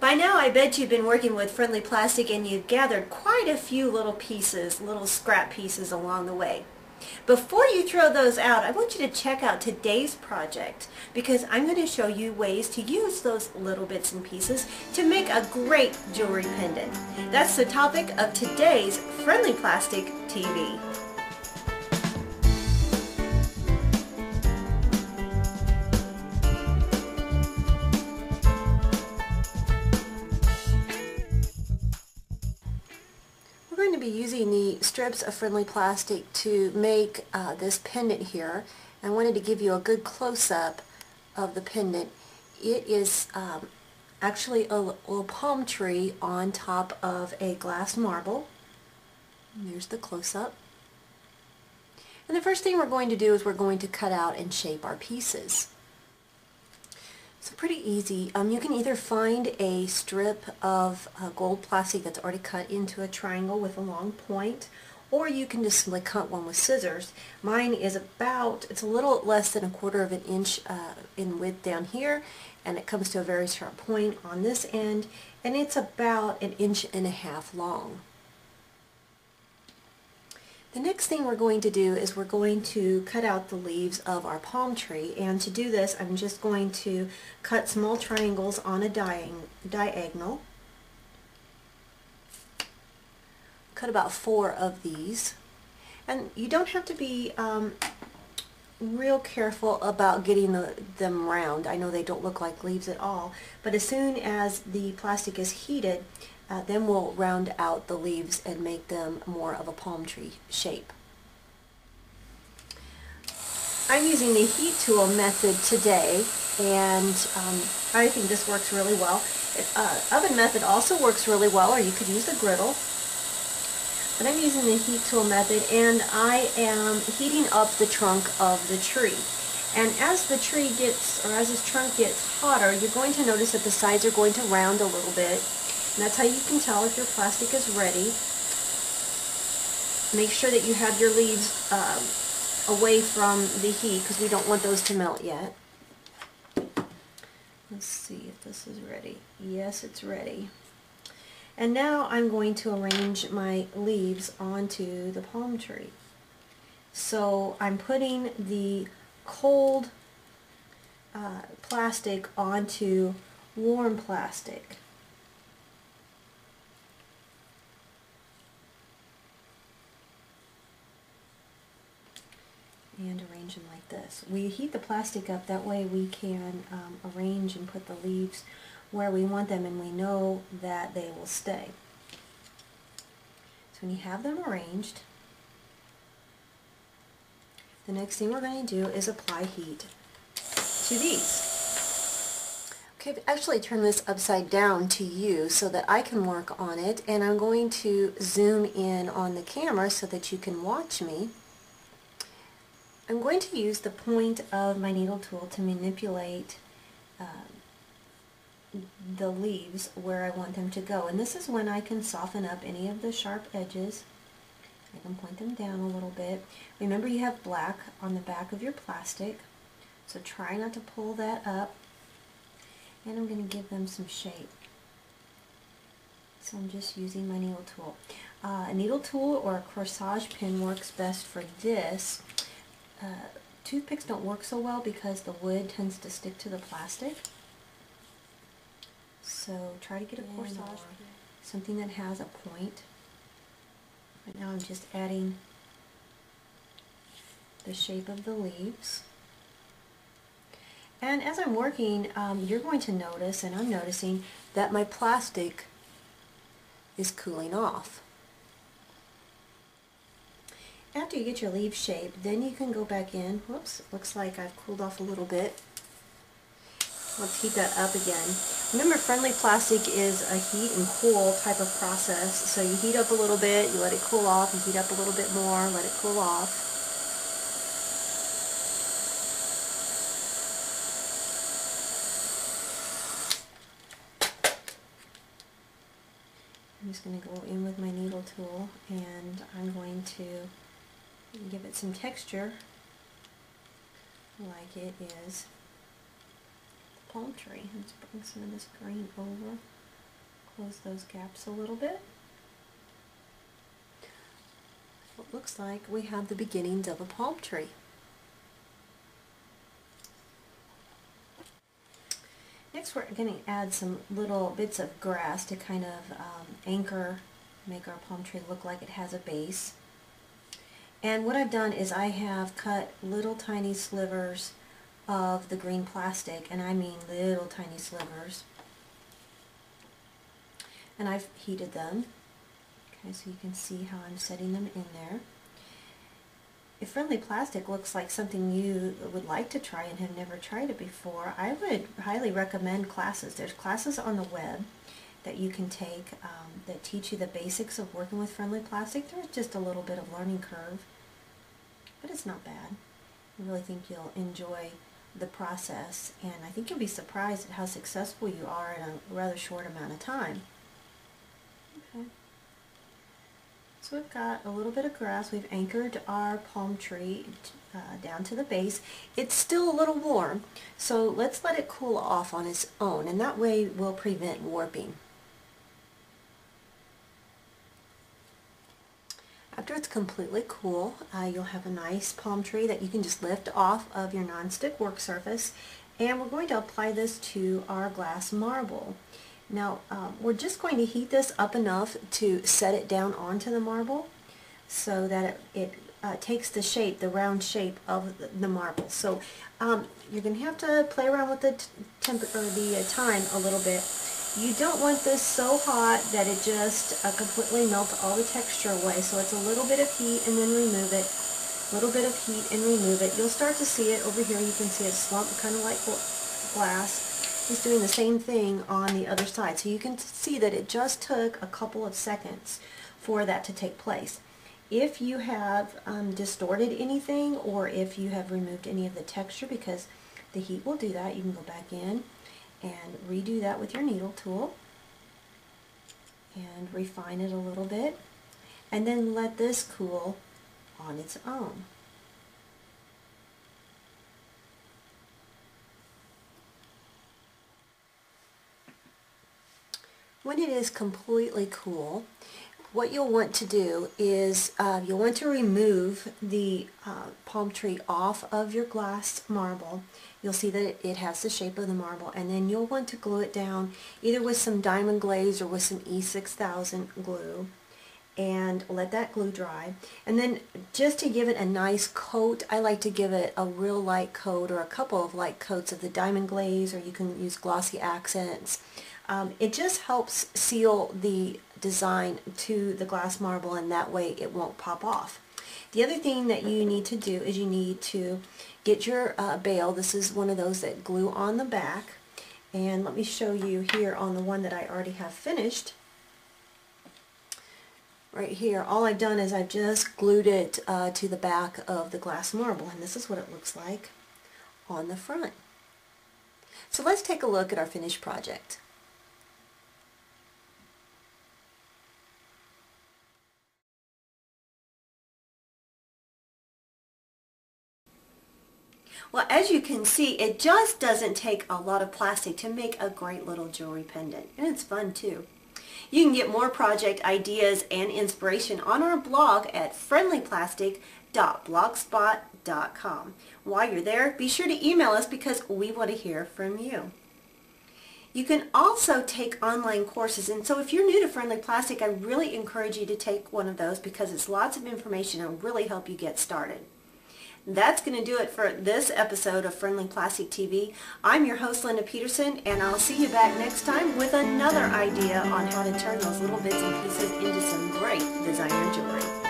By now I bet you've been working with Friendly Plastic and you've gathered quite a few little pieces, little scrap pieces along the way. Before you throw those out, I want you to check out today's project because I'm going to show you ways to use those little bits and pieces to make a great jewelry pendant. That's the topic of today's Friendly Plastic TV. Be using the strips of friendly plastic to make uh, this pendant here. I wanted to give you a good close-up of the pendant. It is um, actually a little palm tree on top of a glass marble. And there's the close-up. And the first thing we're going to do is we're going to cut out and shape our pieces. So pretty easy. Um, you can either find a strip of uh, gold plastic that's already cut into a triangle with a long point, or you can just simply cut one with scissors. Mine is about, it's a little less than a quarter of an inch uh, in width down here, and it comes to a very sharp point on this end, and it's about an inch and a half long. The next thing we're going to do is we're going to cut out the leaves of our palm tree and to do this I'm just going to cut small triangles on a diagonal. Cut about four of these and you don't have to be um, real careful about getting the, them round. I know they don't look like leaves at all but as soon as the plastic is heated uh, then we'll round out the leaves and make them more of a palm tree shape. I'm using the heat tool method today and um, I think this works really well. Uh, oven method also works really well or you could use the griddle. But I'm using the heat tool method and I am heating up the trunk of the tree. And as the tree gets, or as this trunk gets hotter, you're going to notice that the sides are going to round a little bit that's how you can tell if your plastic is ready. Make sure that you have your leaves um, away from the heat because we don't want those to melt yet. Let's see if this is ready. Yes, it's ready. And now I'm going to arrange my leaves onto the palm tree. So I'm putting the cold uh, plastic onto warm plastic. And arrange them like this. We heat the plastic up, that way we can um, arrange and put the leaves where we want them and we know that they will stay. So when you have them arranged, the next thing we're going to do is apply heat to these. Okay, I've actually turned this upside down to you so that I can work on it and I'm going to zoom in on the camera so that you can watch me. I'm going to use the point of my needle tool to manipulate uh, the leaves where I want them to go. And this is when I can soften up any of the sharp edges. I can point them down a little bit. Remember you have black on the back of your plastic, so try not to pull that up. And I'm going to give them some shape. So I'm just using my needle tool. Uh, a needle tool or a corsage pin works best for this uh, toothpicks don't work so well because the wood tends to stick to the plastic. So try to get a corsage, something that has a point. Right now I'm just adding the shape of the leaves. And as I'm working, um, you're going to notice, and I'm noticing, that my plastic is cooling off. After you get your leaf shaped, then you can go back in. Whoops, looks like I've cooled off a little bit. Let's heat that up again. Remember, friendly plastic is a heat and cool type of process. So you heat up a little bit, you let it cool off, you heat up a little bit more, let it cool off. I'm just going to go in with my needle tool and I'm going to give it some texture like it is the palm tree. Let's bring some of this green over. close those gaps a little bit. It looks like we have the beginnings of a palm tree. Next we're going to add some little bits of grass to kind of um, anchor, make our palm tree look like it has a base. And what I've done is I have cut little tiny slivers of the green plastic, and I mean little tiny slivers. And I've heated them. Okay, so you can see how I'm setting them in there. If friendly plastic looks like something you would like to try and have never tried it before, I would highly recommend classes. There's classes on the web that you can take um, that teach you the basics of working with friendly plastic. There's just a little bit of learning curve, but it's not bad. I really think you'll enjoy the process, and I think you'll be surprised at how successful you are in a rather short amount of time. Okay. So we've got a little bit of grass. We've anchored our palm tree uh, down to the base. It's still a little warm, so let's let it cool off on its own, and that way we'll prevent warping. After it's completely cool, uh, you'll have a nice palm tree that you can just lift off of your nonstick work surface, and we're going to apply this to our glass marble. Now um, we're just going to heat this up enough to set it down onto the marble so that it, it uh, takes the shape, the round shape of the, marble. So um, you're going to have to play around with the temp or the uh, time a little bit. You don't want this so hot that it just uh, completely melts all the texture away. So it's a little bit of heat and then remove it. A little bit of heat and remove it. You'll start to see it over here. You can see it slump kind of like glass is doing the same thing on the other side. So you can see that it just took a couple of seconds for that to take place. If you have um, distorted anything or if you have removed any of the texture because the heat will do that, you can go back in and redo that with your needle tool and refine it a little bit and then let this cool on its own. When it is completely cool, what you'll want to do is uh, you'll want to remove the uh, palm tree off of your glass marble. You'll see that it, has the shape of the marble and then you'll want to glue it down either with some diamond glaze or with some E6000 glue and let that glue dry. And then just to give it a nice coat, I like to give it a real light coat or a couple of light coats of the diamond glaze or you can use glossy accents. Um, it just helps seal the design to the glass marble and that way it won't pop off. The other thing that you need to do is you need to get your uh, bail. This is one of those that glue on the back. And let me show you here on the one that I already have finished. Right here, all I've done is I've just glued it uh, to the back of the glass marble. And this is what it looks like on the front. So let's take a look at our finished project. Well, as you can see, it just doesn't take a lot of plastic to make a great little jewelry pendant. And it's fun too. You can get more project ideas and inspiration on our blog at friendlyplastic.blogspot.com. While you're there, be sure to email us because we want to hear from you. You can also take online courses, and so if you're new to Friendly Plastic, I really encourage you to take one of those because it's lots of information and will really help you get started. That's going to do it for this episode of Friendly Plastic TV. I'm your host, Linda Peterson, and I'll see you back next time with another idea on how to turn those little bits and pieces into some great designer jewelry.